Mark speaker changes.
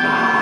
Speaker 1: Fire